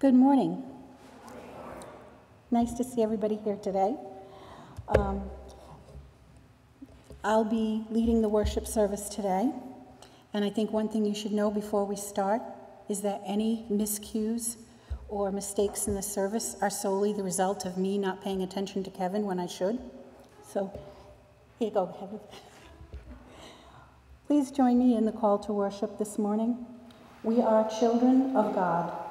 Good morning. Nice to see everybody here today. Um, I'll be leading the worship service today, and I think one thing you should know before we start is that any miscues or mistakes in the service are solely the result of me not paying attention to Kevin when I should. So, here you go, Kevin. Please join me in the call to worship this morning. We are children of God.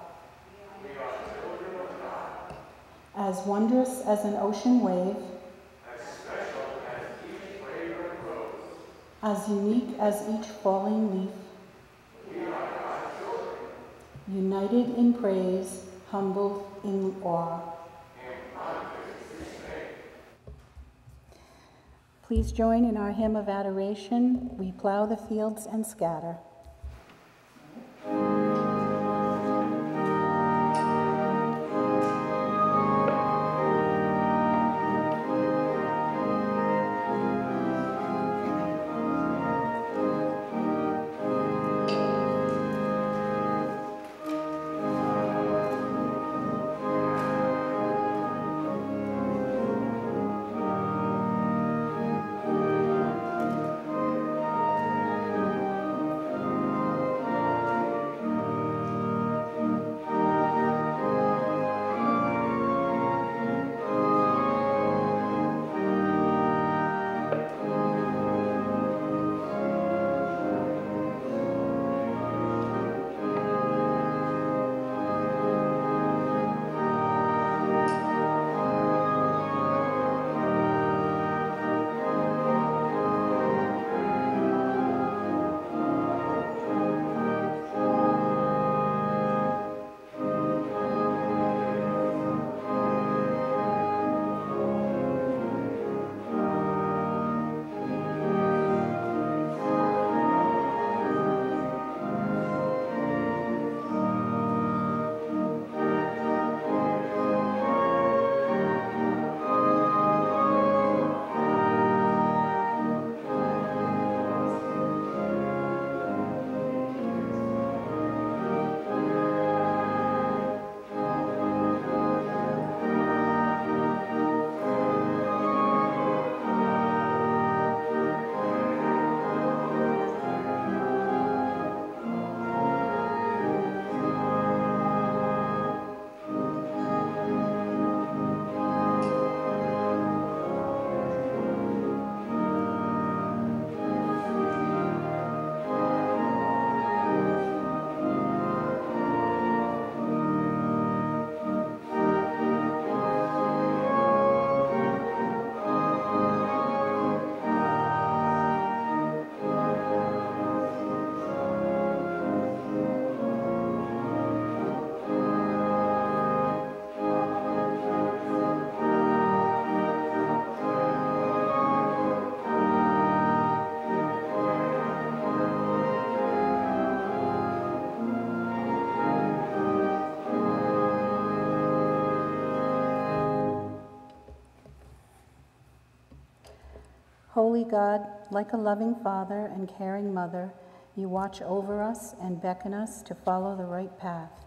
As wondrous as an ocean wave, as special as each wave rose, as unique as each falling leaf, united in praise, humbled in awe. Please join in our hymn of adoration, We Plow the Fields and Scatter. Holy God, like a loving father and caring mother, you watch over us and beckon us to follow the right path.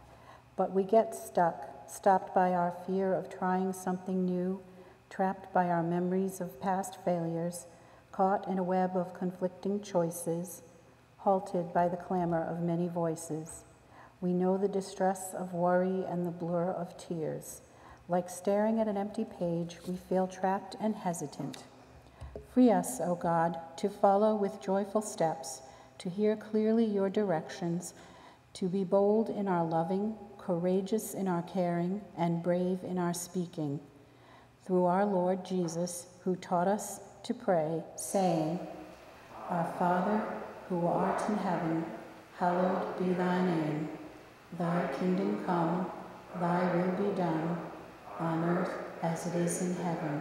But we get stuck, stopped by our fear of trying something new, trapped by our memories of past failures, caught in a web of conflicting choices, halted by the clamor of many voices. We know the distress of worry and the blur of tears. Like staring at an empty page, we feel trapped and hesitant. Free us, O God, to follow with joyful steps, to hear clearly your directions, to be bold in our loving, courageous in our caring, and brave in our speaking. Through our Lord Jesus, who taught us to pray, saying, Our Father, who art in heaven, hallowed be thy name. Thy kingdom come, thy will be done, on earth as it is in heaven.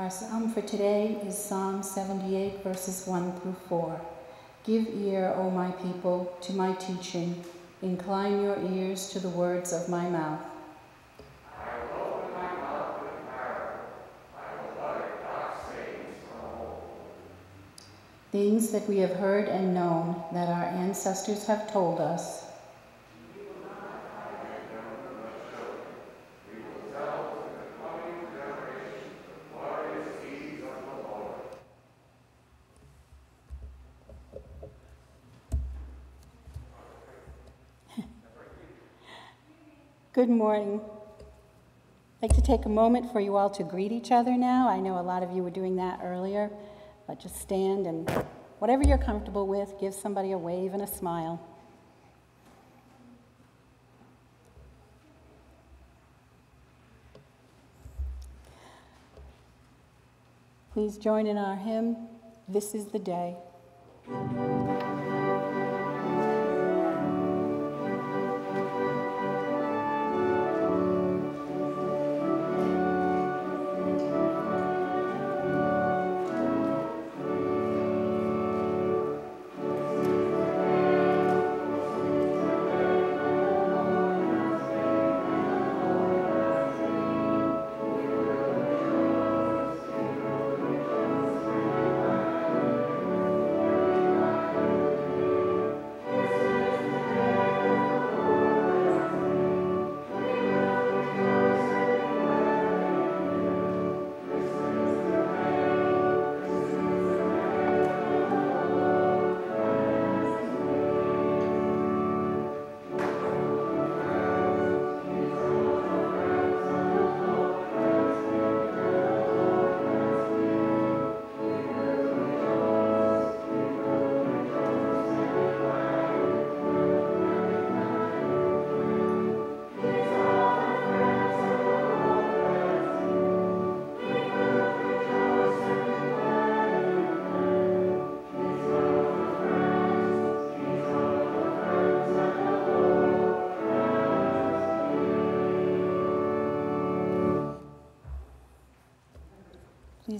Our psalm for today is Psalm 78, verses 1 through 4. Give ear, O my people, to my teaching. Incline your ears to the words of my mouth. Things that we have heard and known that our ancestors have told us Good morning. I'd like to take a moment for you all to greet each other now. I know a lot of you were doing that earlier, but just stand and whatever you're comfortable with, give somebody a wave and a smile. Please join in our hymn, This is the Day.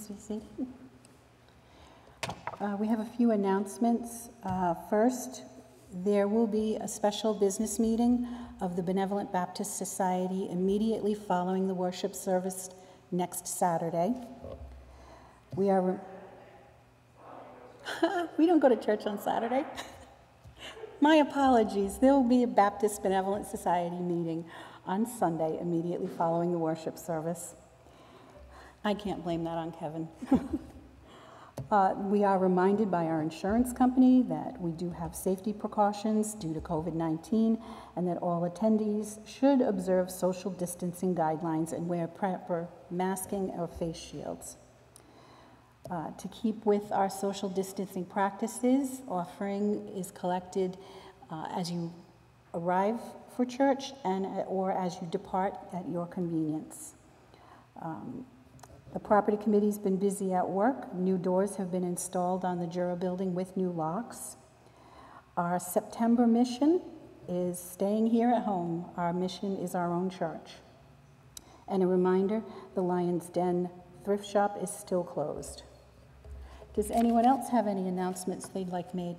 Please be seated. Uh, we have a few announcements. Uh, first, there will be a special business meeting of the Benevolent Baptist Society immediately following the worship service next Saturday. We are. we don't go to church on Saturday. My apologies. There will be a Baptist Benevolent Society meeting on Sunday immediately following the worship service. I can't blame that on Kevin. uh, we are reminded by our insurance company that we do have safety precautions due to COVID 19 and that all attendees should observe social distancing guidelines and wear proper masking or face shields. Uh, to keep with our social distancing practices, offering is collected uh, as you arrive for church and or as you depart at your convenience. Um, the property committee's been busy at work. New doors have been installed on the Jura building with new locks. Our September mission is staying here at home. Our mission is our own church. And a reminder, the Lion's Den thrift shop is still closed. Does anyone else have any announcements they'd like made?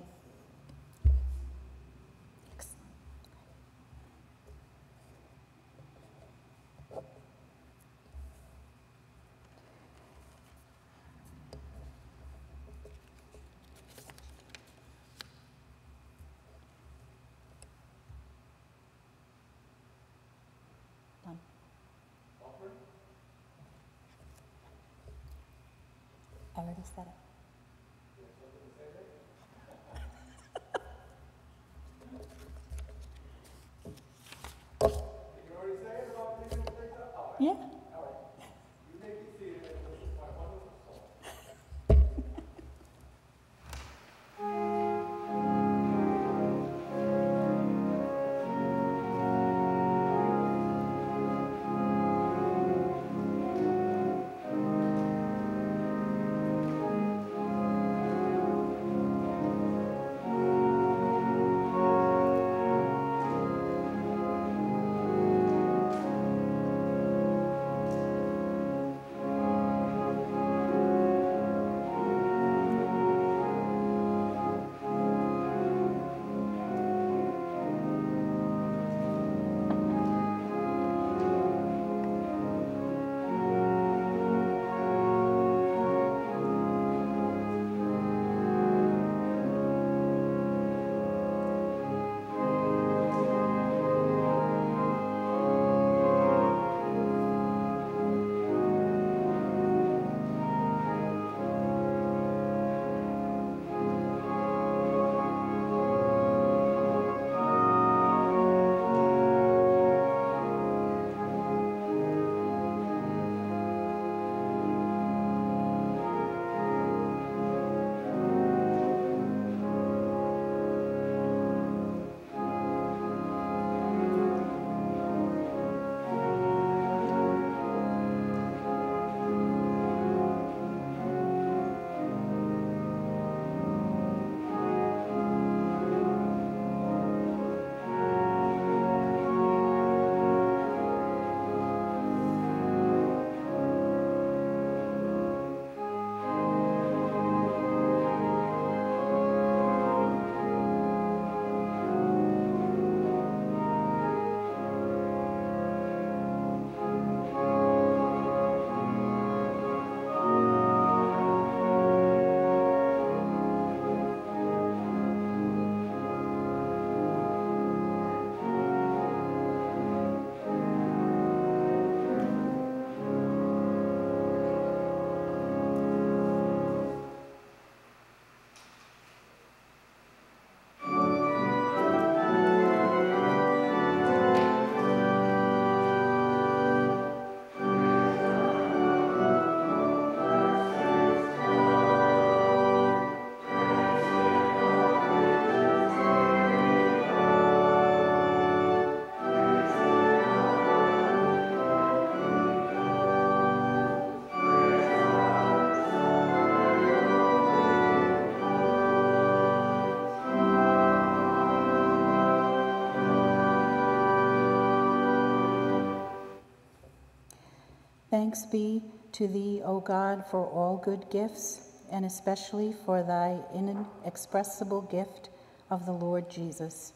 Thanks be to thee, O God, for all good gifts, and especially for thy inexpressible gift of the Lord Jesus.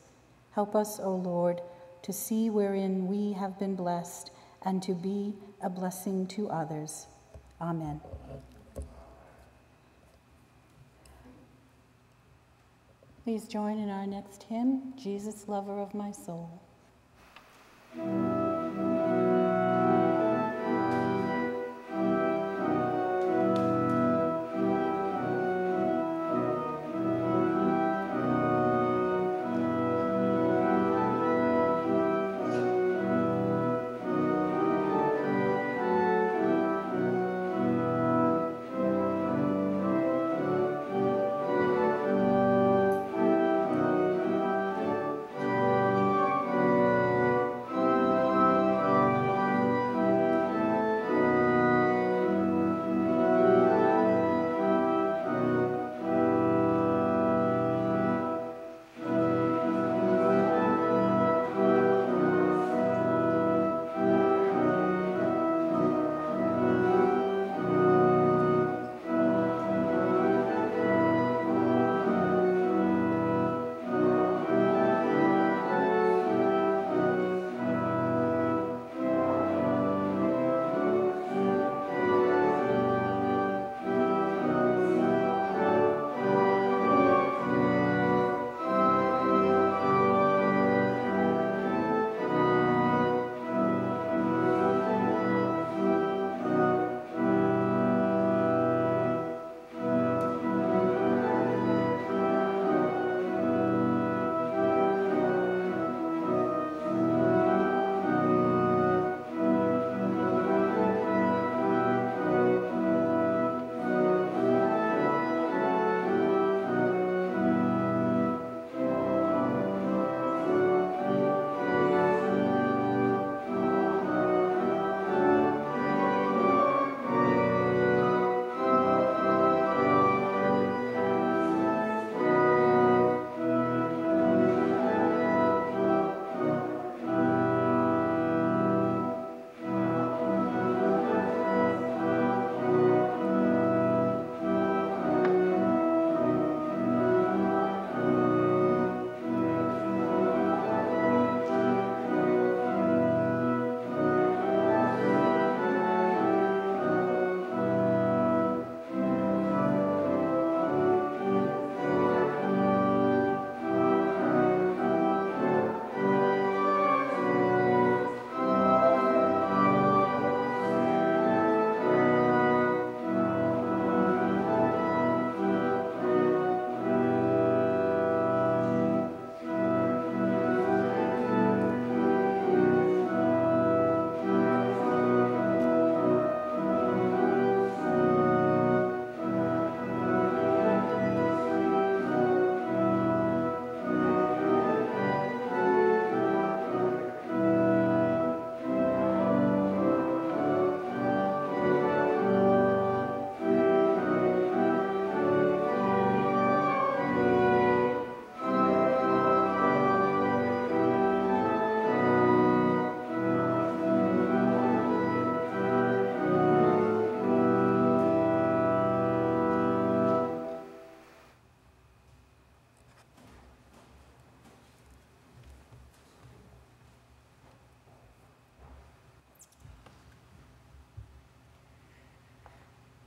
Help us, O Lord, to see wherein we have been blessed and to be a blessing to others. Amen. Please join in our next hymn, Jesus, Lover of My Soul.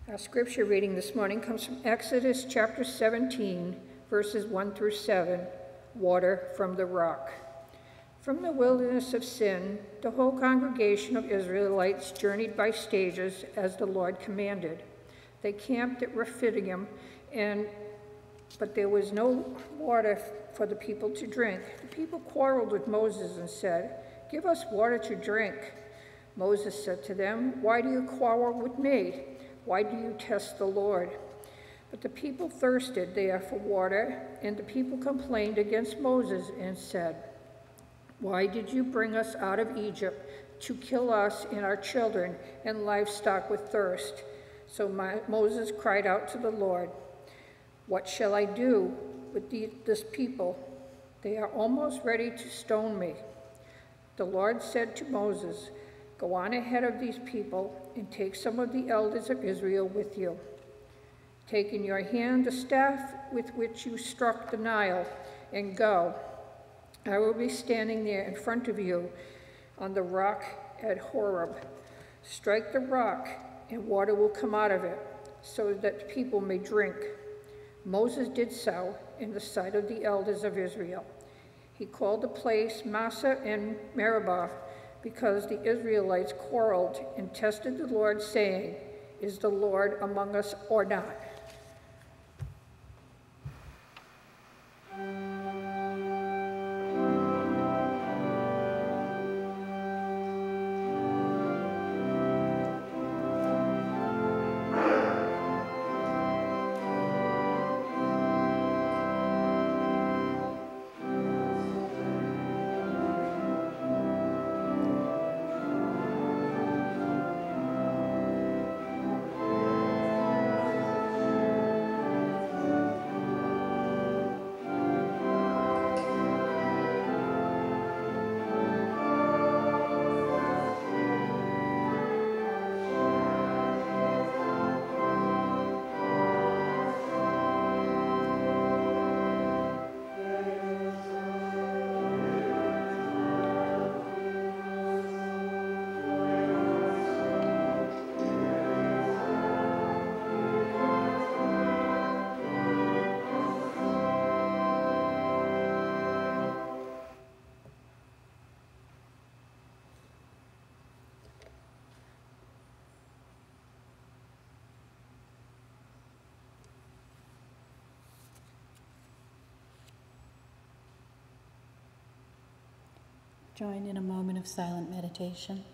Our scripture reading this morning comes from Exodus chapter 17, verses 1 through 7, water from the rock. From the wilderness of Sin, the whole congregation of Israelites journeyed by stages as the Lord commanded. They camped at Rephidim, and but there was no water for the people to drink. The people quarreled with Moses and said, Give us water to drink. Moses said to them, Why do you quarrel with me? Why do you test the Lord? But the people thirsted there for water, and the people complained against Moses and said, Why did you bring us out of Egypt to kill us and our children and livestock with thirst? So my, Moses cried out to the Lord, What shall I do with the, this people? They are almost ready to stone me. The Lord said to Moses, Go on ahead of these people and take some of the elders of Israel with you. Take in your hand the staff with which you struck the Nile, and go. I will be standing there in front of you on the rock at Horeb. Strike the rock, and water will come out of it, so that the people may drink. Moses did so in the sight of the elders of Israel. He called the place Massah and Meribah because the Israelites quarreled and tested the Lord, saying, Is the Lord among us or not? Join in a moment of silent meditation.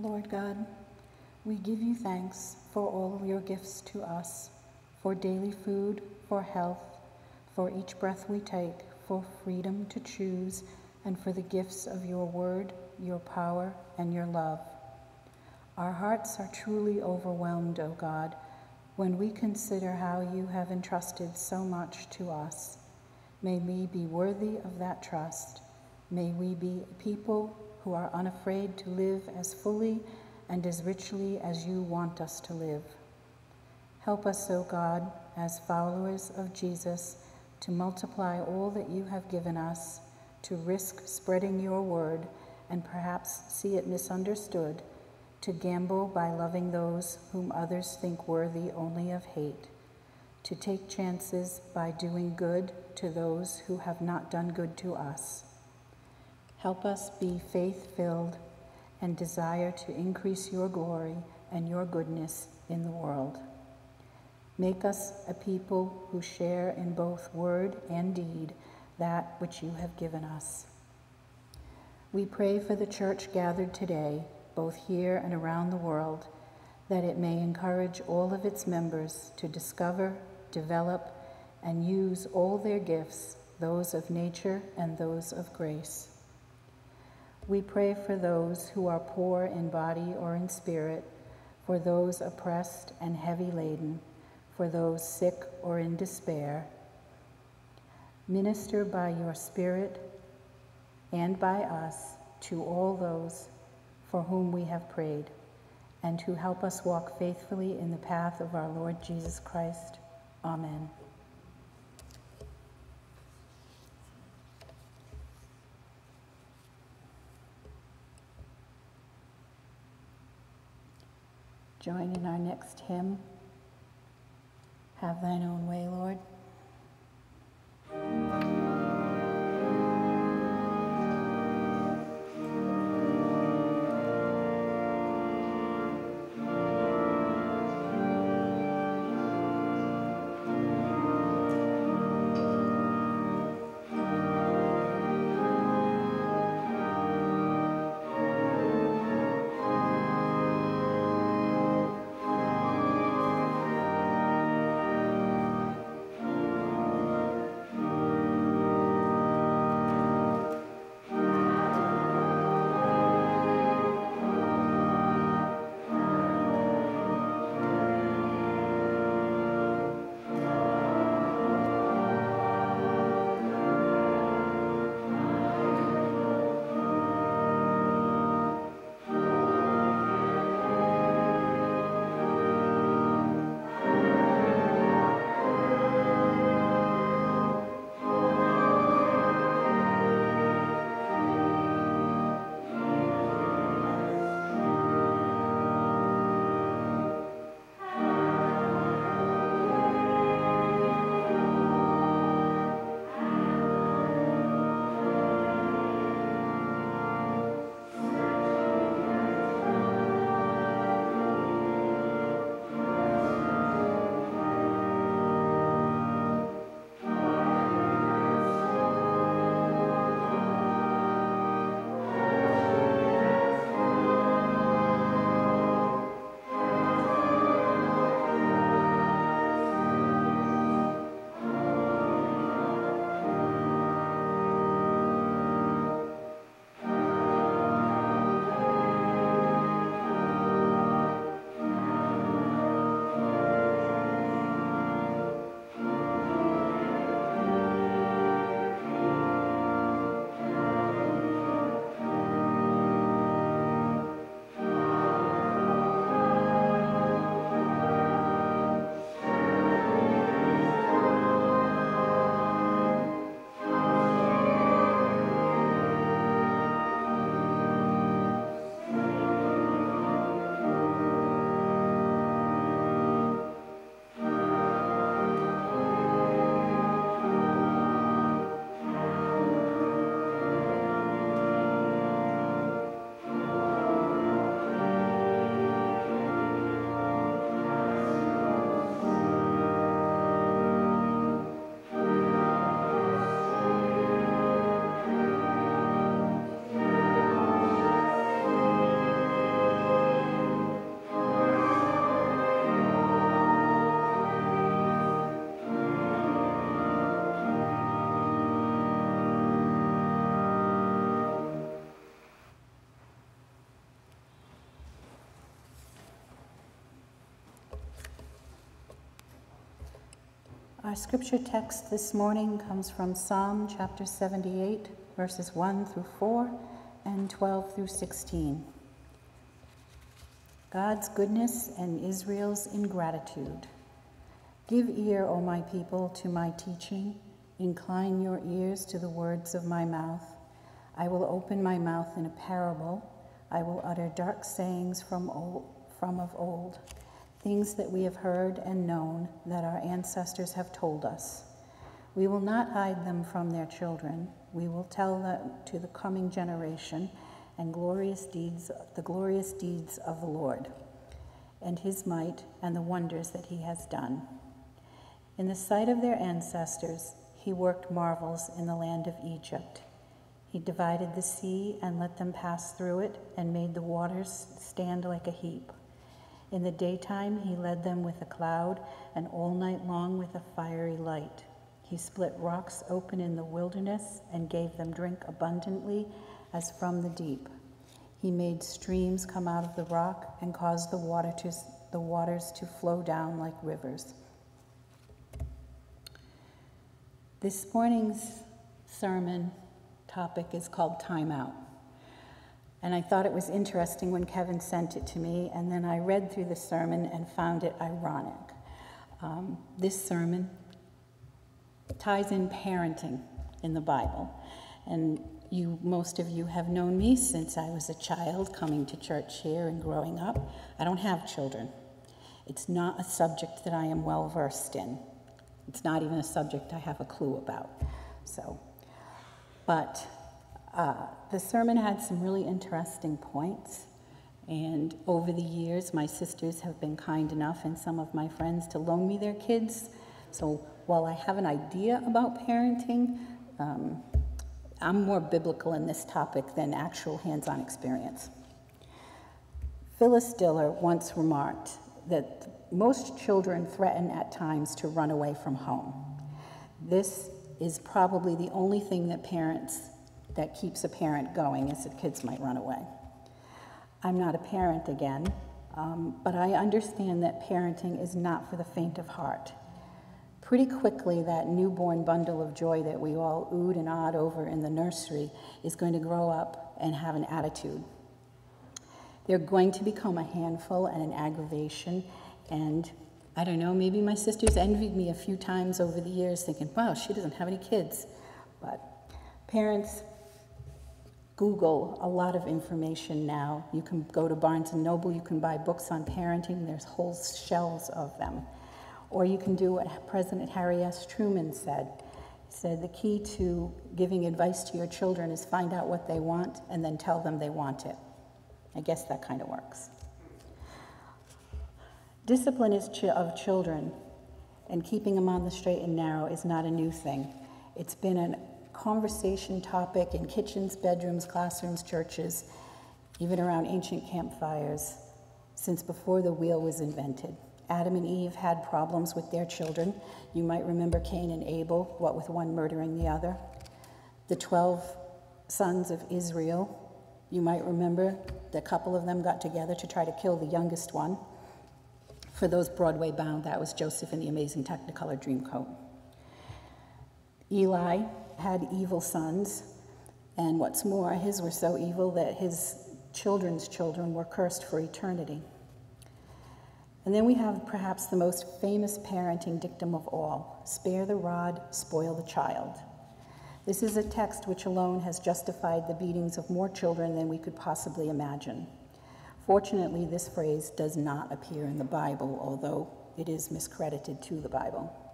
Lord God, we give you thanks for all your gifts to us, for daily food, for health, for each breath we take, for freedom to choose, and for the gifts of your word, your power, and your love. Our hearts are truly overwhelmed, O God, when we consider how you have entrusted so much to us. May we be worthy of that trust. May we be people who are unafraid to live as fully and as richly as you want us to live. Help us, O God, as followers of Jesus, to multiply all that you have given us, to risk spreading your word and perhaps see it misunderstood, to gamble by loving those whom others think worthy only of hate, to take chances by doing good to those who have not done good to us. Help us be faith filled and desire to increase your glory and your goodness in the world. Make us a people who share in both word and deed that which you have given us. We pray for the church gathered today, both here and around the world, that it may encourage all of its members to discover, develop, and use all their gifts, those of nature and those of grace. We pray for those who are poor in body or in spirit, for those oppressed and heavy laden, for those sick or in despair. Minister by your Spirit and by us to all those for whom we have prayed, and to help us walk faithfully in the path of our Lord Jesus Christ. Amen. Join in our next hymn. Have thine own way, Lord. Our scripture text this morning comes from Psalm chapter 78, verses 1 through 4 and 12 through 16. God's goodness and Israel's ingratitude. Give ear, O my people, to my teaching. Incline your ears to the words of my mouth. I will open my mouth in a parable. I will utter dark sayings from, old, from of old, things that we have heard and known that our ancestors have told us. We will not hide them from their children. We will tell them to the coming generation and glorious deeds, the glorious deeds of the Lord, and his might and the wonders that he has done. In the sight of their ancestors, he worked marvels in the land of Egypt. He divided the sea and let them pass through it, and made the waters stand like a heap. In the daytime, he led them with a cloud, and all night long with a fiery light. He split rocks open in the wilderness and gave them drink abundantly as from the deep. He made streams come out of the rock and caused the, water to, the waters to flow down like rivers. This morning's sermon topic is called Time Out. And I thought it was interesting when Kevin sent it to me, and then I read through the sermon and found it ironic. Um, this sermon ties in parenting in the Bible. And you, most of you have known me since I was a child coming to church here and growing up. I don't have children. It's not a subject that I am well versed in. It's not even a subject I have a clue about. So, but uh, the sermon had some really interesting points. And over the years, my sisters have been kind enough and some of my friends to loan me their kids. So while I have an idea about parenting, um, I'm more biblical in this topic than actual hands on experience. Phyllis Diller once remarked that most children threaten at times to run away from home. This is probably the only thing that parents that keeps a parent going is that kids might run away. I'm not a parent again, um, but I understand that parenting is not for the faint of heart pretty quickly that newborn bundle of joy that we all oohed and awed over in the nursery is going to grow up and have an attitude. They're going to become a handful and an aggravation. And I don't know, maybe my sisters envied me a few times over the years thinking, wow, she doesn't have any kids. But parents, Google a lot of information now. You can go to Barnes & Noble, you can buy books on parenting. There's whole shelves of them. Or you can do what President Harry S. Truman said. He said the key to giving advice to your children is find out what they want and then tell them they want it. I guess that kind of works. Discipline is ch- of children and keeping them on the straight and narrow is not a new thing. It's been a conversation topic in kitchens, bedrooms, classrooms, churches, even around ancient campfires since before the wheel was invented. Adam and Eve had problems with their children. You might remember Cain and Abel, what with one murdering the other. The 12 sons of Israel, you might remember the couple of them got together to try to kill the youngest one. For those Broadway bound, that was Joseph in the Amazing Technicolor Dreamcoat. Eli had evil sons, and what's more, his were so evil that his children's children were cursed for eternity. And then we have perhaps the most famous parenting dictum of all spare the rod, spoil the child. This is a text which alone has justified the beatings of more children than we could possibly imagine. Fortunately, this phrase does not appear in the Bible, although it is miscredited to the Bible.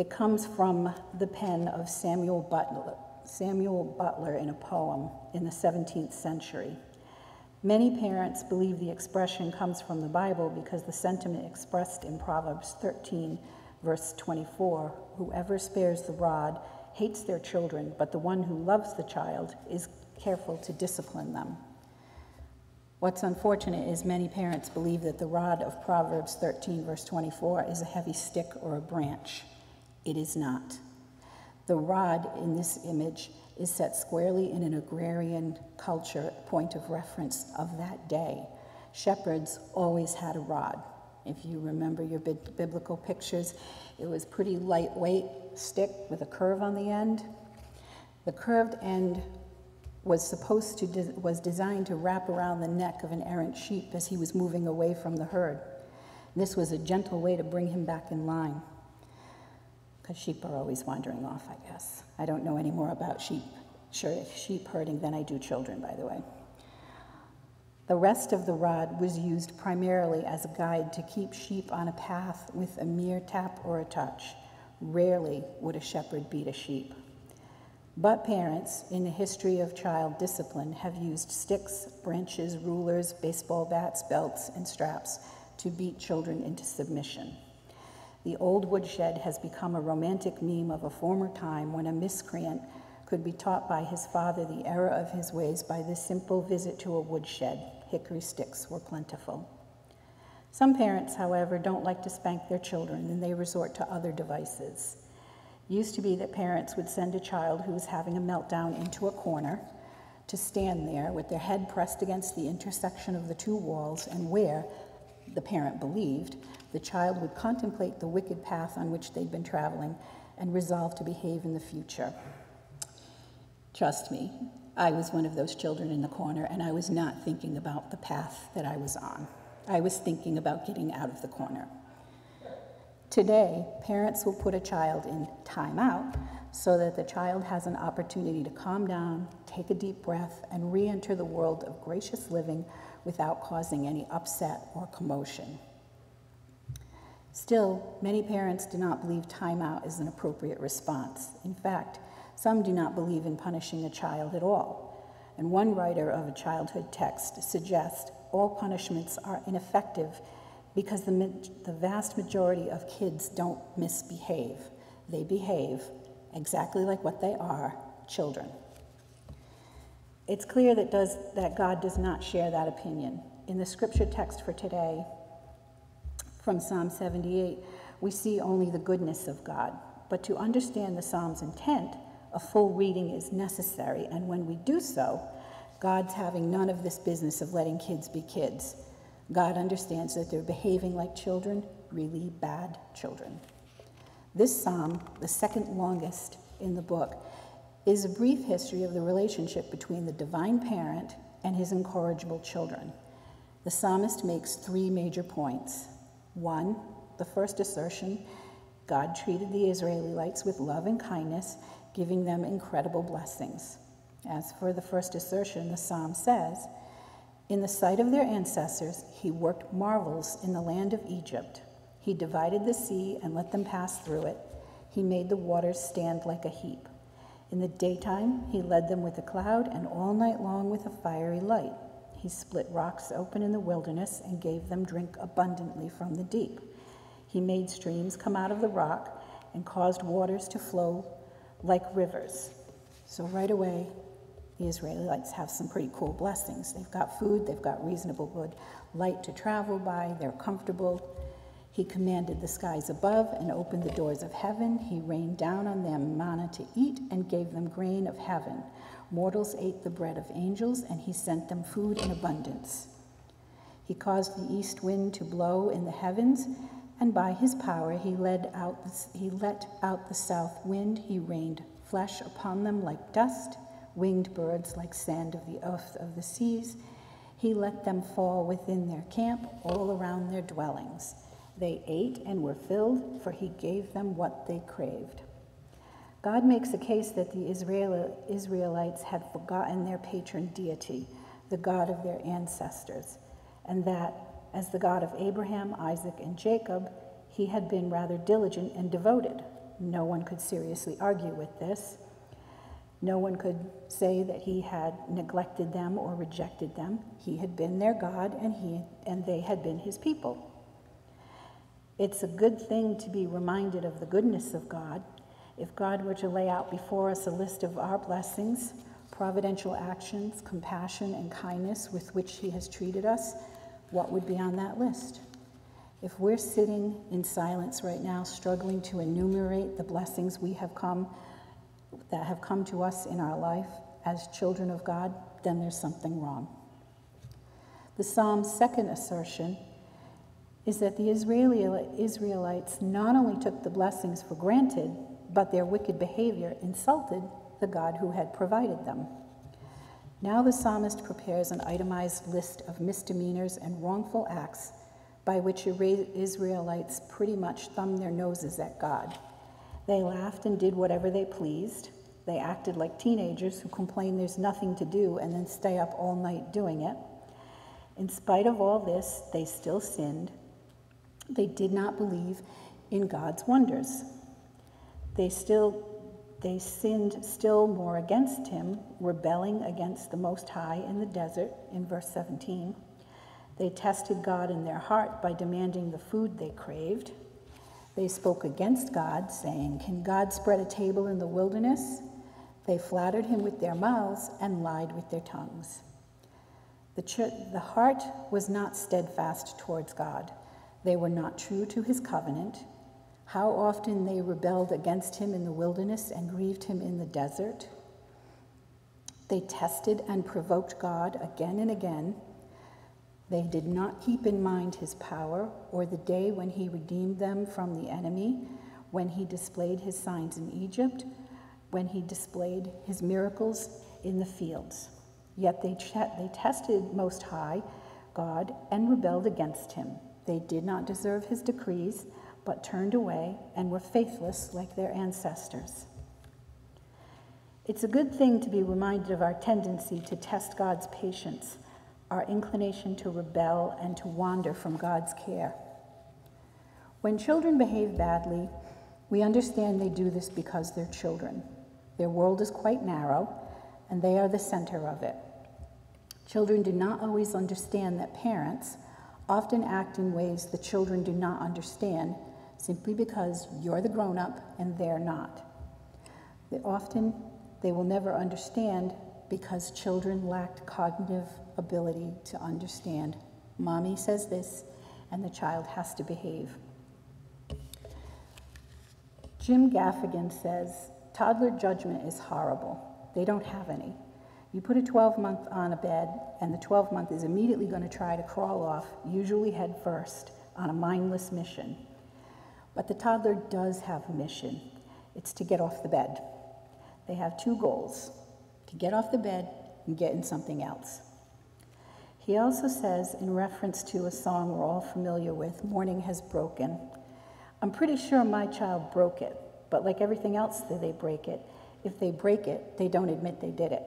It comes from the pen of Samuel Butler, Samuel Butler in a poem in the 17th century. Many parents believe the expression comes from the Bible because the sentiment expressed in Proverbs 13, verse 24 whoever spares the rod hates their children, but the one who loves the child is careful to discipline them. What's unfortunate is many parents believe that the rod of Proverbs 13, verse 24, is a heavy stick or a branch. It is not. The rod in this image is set squarely in an agrarian culture point of reference of that day. Shepherds always had a rod. If you remember your bib- biblical pictures, it was pretty lightweight stick with a curve on the end. The curved end was supposed to de- was designed to wrap around the neck of an errant sheep as he was moving away from the herd. This was a gentle way to bring him back in line. Because sheep are always wandering off, I guess. I don't know any more about sheep, sure, sheep herding than I do children, by the way. The rest of the rod was used primarily as a guide to keep sheep on a path with a mere tap or a touch. Rarely would a shepherd beat a sheep. But parents, in the history of child discipline, have used sticks, branches, rulers, baseball bats, belts, and straps to beat children into submission. The old woodshed has become a romantic meme of a former time when a miscreant could be taught by his father the error of his ways by this simple visit to a woodshed. Hickory sticks were plentiful. Some parents, however, don't like to spank their children and they resort to other devices. It used to be that parents would send a child who was having a meltdown into a corner to stand there with their head pressed against the intersection of the two walls and where, the parent believed, the child would contemplate the wicked path on which they'd been traveling and resolve to behave in the future. Trust me, I was one of those children in the corner, and I was not thinking about the path that I was on. I was thinking about getting out of the corner. Today, parents will put a child in timeout so that the child has an opportunity to calm down, take a deep breath, and re enter the world of gracious living without causing any upset or commotion. Still, many parents do not believe timeout is an appropriate response. In fact, some do not believe in punishing a child at all. And one writer of a childhood text suggests all punishments are ineffective because the, the vast majority of kids don't misbehave. They behave exactly like what they are children. It's clear that, does, that God does not share that opinion. In the scripture text for today, from Psalm 78, we see only the goodness of God. But to understand the Psalm's intent, a full reading is necessary, and when we do so, God's having none of this business of letting kids be kids. God understands that they're behaving like children, really bad children. This psalm, the second longest in the book, is a brief history of the relationship between the divine parent and his incorrigible children. The psalmist makes three major points. One, the first assertion God treated the Israelites with love and kindness giving them incredible blessings. As for the first assertion, the psalm says, In the sight of their ancestors, he worked marvels in the land of Egypt. He divided the sea and let them pass through it. He made the waters stand like a heap. In the daytime, he led them with a cloud, and all night long with a fiery light. He split rocks open in the wilderness and gave them drink abundantly from the deep. He made streams come out of the rock and caused waters to flow like rivers. So right away, the Israelites have some pretty cool blessings. They've got food, they've got reasonable good light to travel by, they're comfortable. He commanded the skies above and opened the doors of heaven. He rained down on them manna to eat and gave them grain of heaven. Mortals ate the bread of angels, and he sent them food in abundance. He caused the east wind to blow in the heavens and by his power he led out the, he let out the south wind. He rained flesh upon them like dust winged birds like sand of the earth of the seas. He let them fall within their camp all around their dwellings. They ate and were filled for he gave them what they craved god makes a case that the israelites had forgotten their patron deity the god of their ancestors and that as the God of Abraham, Isaac, and Jacob, he had been rather diligent and devoted. No one could seriously argue with this. No one could say that he had neglected them or rejected them. He had been their God and, he, and they had been his people. It's a good thing to be reminded of the goodness of God. If God were to lay out before us a list of our blessings, providential actions, compassion, and kindness with which he has treated us, what would be on that list? If we're sitting in silence right now, struggling to enumerate the blessings we have come that have come to us in our life as children of God, then there's something wrong. The Psalm's second assertion is that the Israeli, Israelites not only took the blessings for granted, but their wicked behavior insulted the God who had provided them. Now the psalmist prepares an itemized list of misdemeanors and wrongful acts by which Israelites pretty much thumbed their noses at God. They laughed and did whatever they pleased. They acted like teenagers who complain there's nothing to do and then stay up all night doing it. In spite of all this, they still sinned. They did not believe in God's wonders. They still they sinned still more against him, rebelling against the Most High in the desert in verse 17. They tested God in their heart by demanding the food they craved. They spoke against God, saying, Can God spread a table in the wilderness? They flattered him with their mouths and lied with their tongues. The, the heart was not steadfast towards God. They were not true to his covenant. How often they rebelled against him in the wilderness and grieved him in the desert. They tested and provoked God again and again they did not keep in mind his power or the day when he redeemed them from the enemy, when he displayed his signs in Egypt, when he displayed his miracles in the fields. Yet they, they tested Most High God and rebelled against him. They did not deserve his decrees, but turned away and were faithless like their ancestors. It's a good thing to be reminded of our tendency to test God's patience our inclination to rebel and to wander from God's care. When children behave badly, we understand they do this because they're children. Their world is quite narrow, and they are the center of it. Children do not always understand that parents often act in ways the children do not understand simply because you're the grown up and they're not. They often they will never understand because children lacked cognitive ability to understand. Mommy says this, and the child has to behave. Jim Gaffigan says toddler judgment is horrible. They don't have any. You put a 12 month on a bed, and the 12 month is immediately going to try to crawl off, usually head first, on a mindless mission. But the toddler does have a mission it's to get off the bed. They have two goals to get off the bed and get in something else. He also says, in reference to a song we're all familiar with, Morning Has Broken, I'm pretty sure my child broke it, but like everything else they break it, if they break it, they don't admit they did it.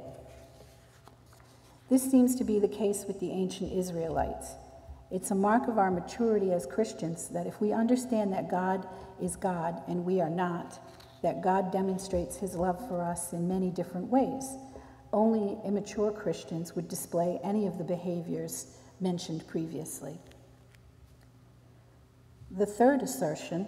This seems to be the case with the ancient Israelites. It's a mark of our maturity as Christians that if we understand that God is God and we are not, that God demonstrates his love for us in many different ways. Only immature Christians would display any of the behaviors mentioned previously. The third assertion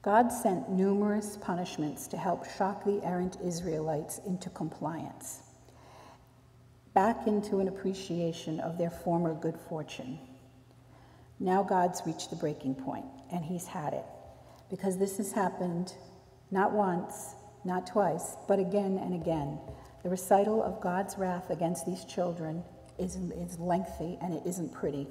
God sent numerous punishments to help shock the errant Israelites into compliance, back into an appreciation of their former good fortune. Now God's reached the breaking point, and He's had it, because this has happened not once, not twice, but again and again. The recital of God's wrath against these children is, is lengthy and it isn't pretty.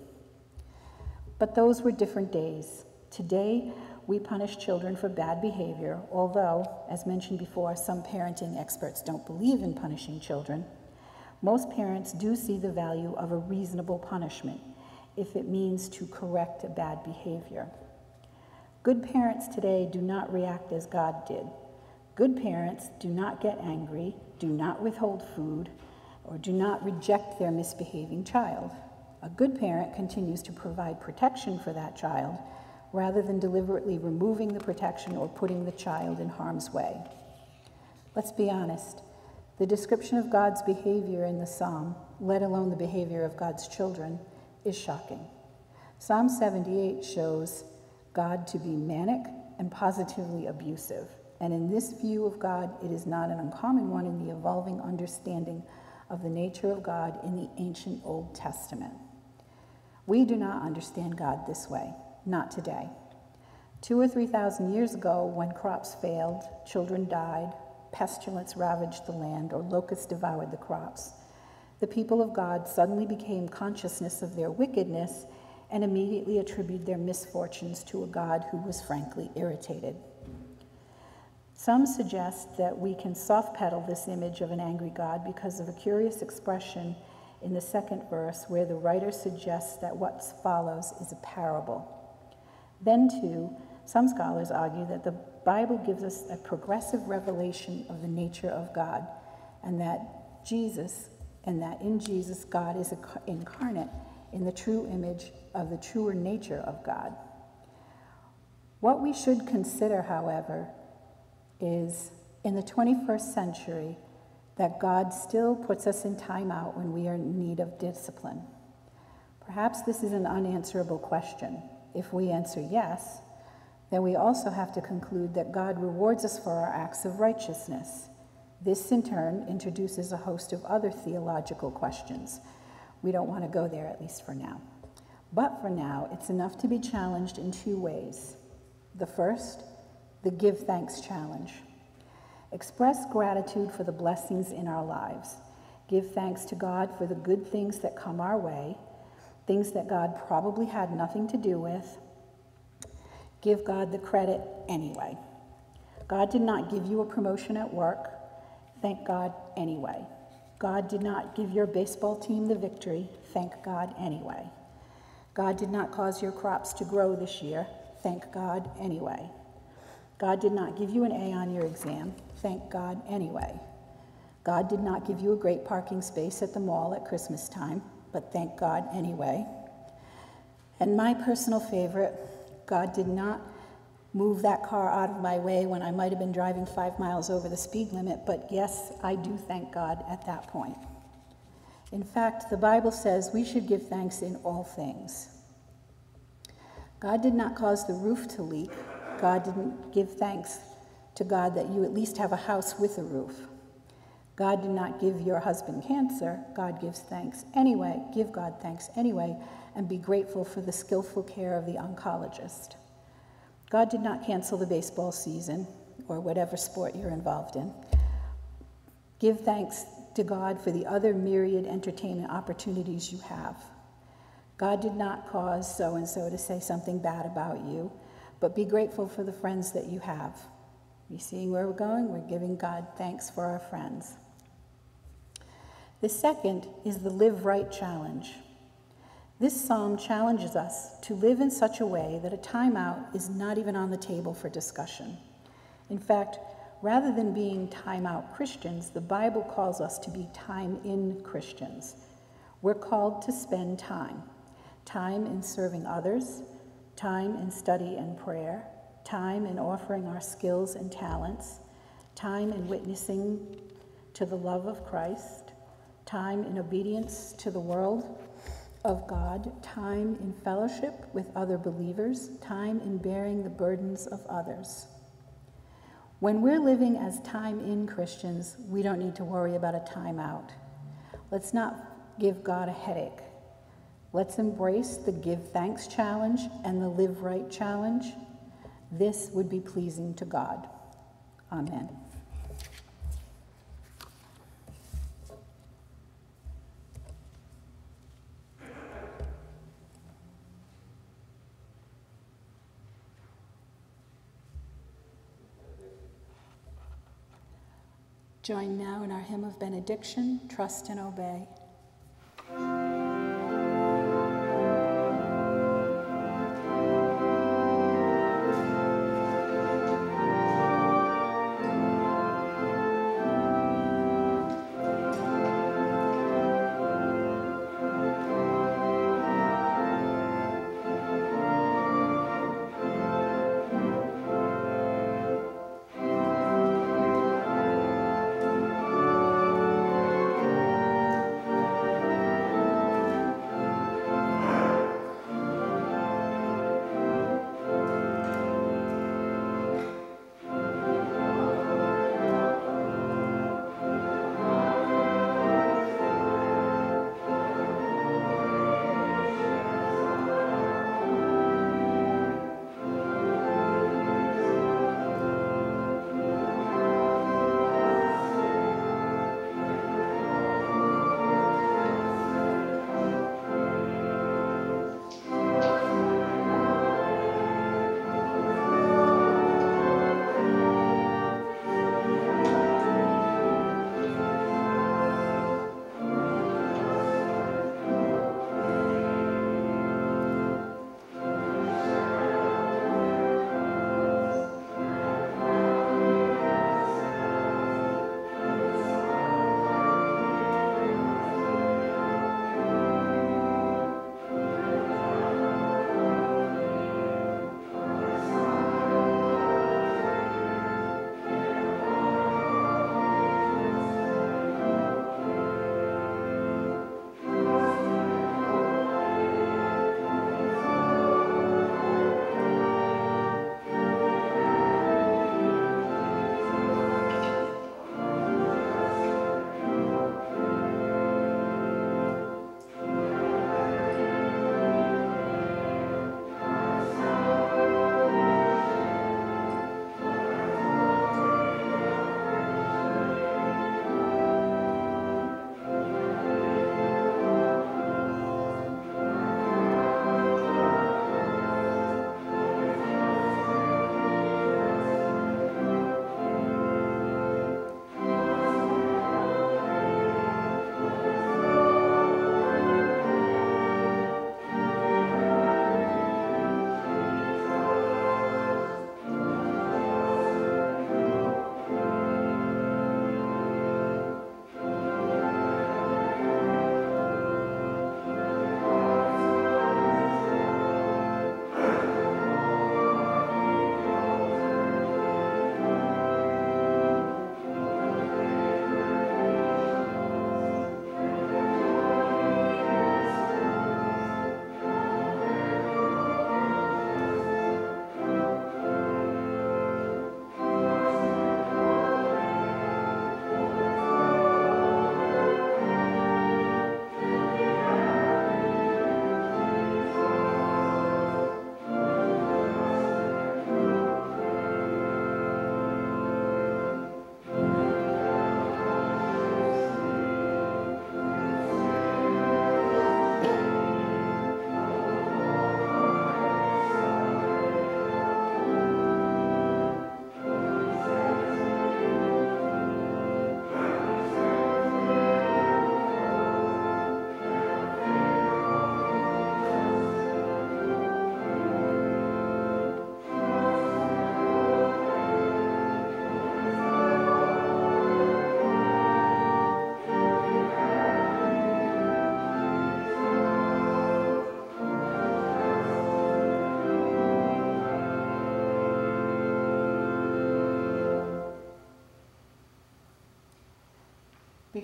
But those were different days. Today, we punish children for bad behavior, although, as mentioned before, some parenting experts don't believe in punishing children. Most parents do see the value of a reasonable punishment if it means to correct a bad behavior. Good parents today do not react as God did. Good parents do not get angry, do not withhold food, or do not reject their misbehaving child. A good parent continues to provide protection for that child rather than deliberately removing the protection or putting the child in harm's way. Let's be honest. The description of God's behavior in the psalm, let alone the behavior of God's children, is shocking. Psalm 78 shows God to be manic and positively abusive. And in this view of God, it is not an uncommon one in the evolving understanding of the nature of God in the ancient Old Testament. We do not understand God this way, not today. Two or three thousand years ago, when crops failed, children died, pestilence ravaged the land, or locusts devoured the crops, the people of God suddenly became consciousness of their wickedness and immediately attributed their misfortunes to a God who was frankly irritated. Some suggest that we can soft pedal this image of an angry God because of a curious expression in the second verse where the writer suggests that what follows is a parable. Then, too, some scholars argue that the Bible gives us a progressive revelation of the nature of God and that Jesus, and that in Jesus, God is incarnate in the true image of the truer nature of God. What we should consider, however, is in the 21st century that God still puts us in timeout when we are in need of discipline. Perhaps this is an unanswerable question. If we answer yes, then we also have to conclude that God rewards us for our acts of righteousness. This, in turn, introduces a host of other theological questions. We don't want to go there, at least for now. But for now, it's enough to be challenged in two ways. The first, the give thanks challenge. Express gratitude for the blessings in our lives. Give thanks to God for the good things that come our way, things that God probably had nothing to do with. Give God the credit anyway. God did not give you a promotion at work. Thank God anyway. God did not give your baseball team the victory. Thank God anyway. God did not cause your crops to grow this year. Thank God anyway. God did not give you an A on your exam. Thank God anyway. God did not give you a great parking space at the mall at Christmas time, but thank God anyway. And my personal favorite, God did not move that car out of my way when I might have been driving five miles over the speed limit, but yes, I do thank God at that point. In fact, the Bible says we should give thanks in all things. God did not cause the roof to leak. God didn't give thanks to God that you at least have a house with a roof. God did not give your husband cancer. God gives thanks anyway. Give God thanks anyway, and be grateful for the skillful care of the oncologist. God did not cancel the baseball season or whatever sport you're involved in. Give thanks to God for the other myriad entertainment opportunities you have. God did not cause so and so to say something bad about you, but be grateful for the friends that you have. You seeing where we're going? We're giving God thanks for our friends. The second is the Live Right Challenge. This psalm challenges us to live in such a way that a timeout is not even on the table for discussion. In fact, rather than being timeout Christians, the Bible calls us to be time in Christians. We're called to spend time time in serving others, time in study and prayer, time in offering our skills and talents, time in witnessing to the love of Christ, time in obedience to the world of God, time in fellowship with other believers, time in bearing the burdens of others. When we're living as time in Christians, we don't need to worry about a time out. Let's not give God a headache. Let's embrace the Give Thanks Challenge and the Live Right Challenge this would be pleasing to God. Amen. Join now in our hymn of benediction, Trust and Obey.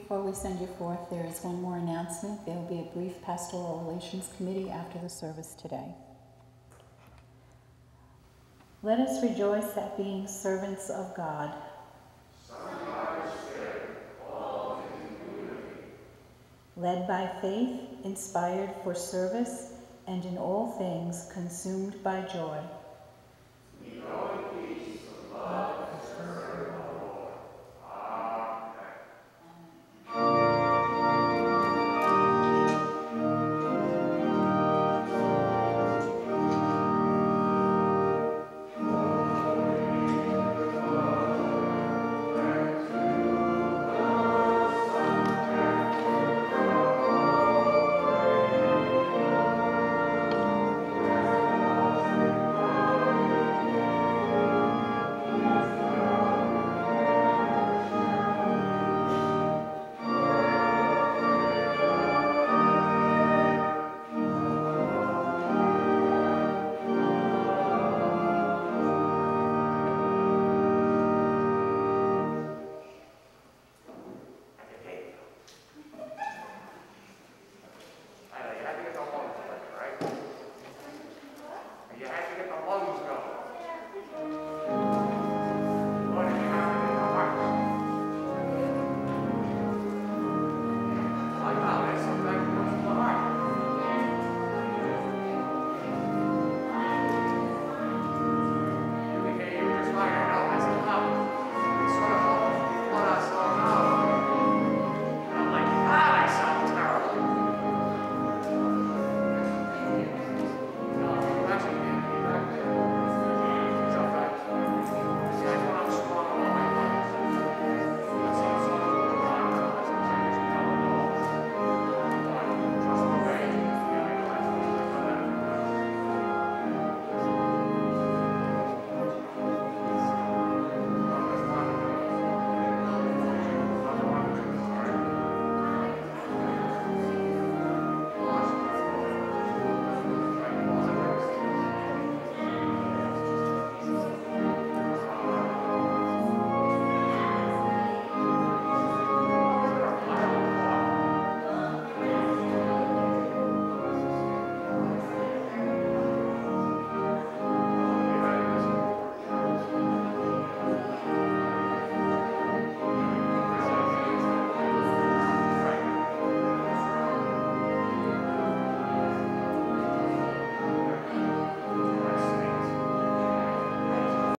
Before we send you forth, there is one more announcement. There will be a brief pastoral relations committee after the service today. Let us rejoice at being servants of God. Led by faith, inspired for service, and in all things consumed by joy.